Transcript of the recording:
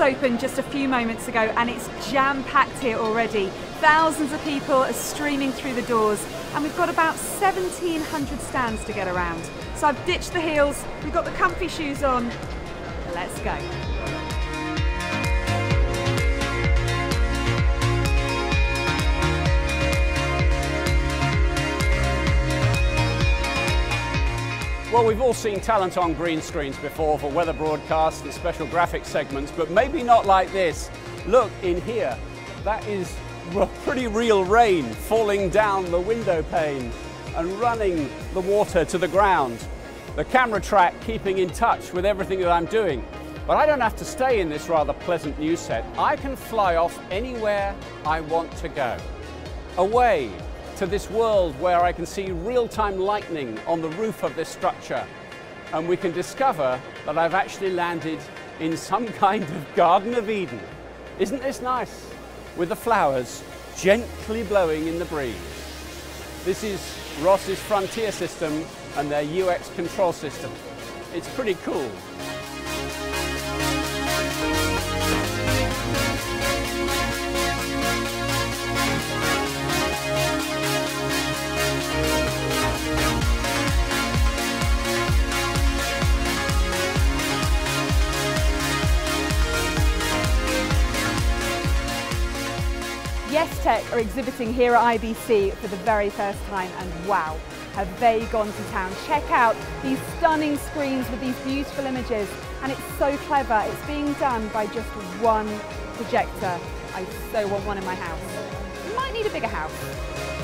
opened just a few moments ago and it's jam-packed here already. Thousands of people are streaming through the doors and we've got about 1,700 stands to get around. So I've ditched the heels, we've got the comfy shoes on. Let's go. Well, we've all seen talent on green screens before for weather broadcasts and special graphics segments, but maybe not like this. Look in here, that is pretty real rain falling down the window pane and running the water to the ground. The camera track keeping in touch with everything that I'm doing. But I don't have to stay in this rather pleasant news set. I can fly off anywhere I want to go. Away to this world where I can see real-time lightning on the roof of this structure and we can discover that I've actually landed in some kind of Garden of Eden. Isn't this nice? With the flowers gently blowing in the breeze. This is Ross's Frontier system and their UX control system. It's pretty cool. Yes Tech are exhibiting here at IBC for the very first time and wow, have they gone to town. Check out these stunning screens with these beautiful images and it's so clever. It's being done by just one projector. I so want one in my house. You might need a bigger house.